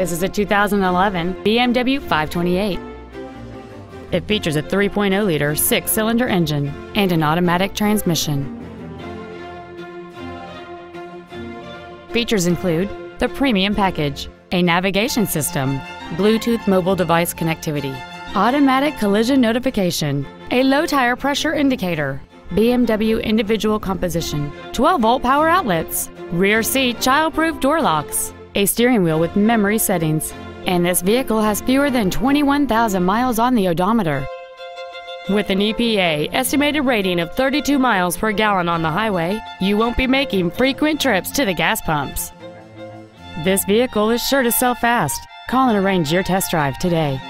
This is a 2011 BMW 528. It features a 3.0-liter six-cylinder engine and an automatic transmission. Features include the premium package, a navigation system, Bluetooth mobile device connectivity, automatic collision notification, a low tire pressure indicator, BMW individual composition, 12 volt power outlets, rear seat child-proof door locks, a steering wheel with memory settings, and this vehicle has fewer than 21,000 miles on the odometer. With an EPA estimated rating of 32 miles per gallon on the highway, you won't be making frequent trips to the gas pumps. This vehicle is sure to sell fast. Call and arrange your test drive today.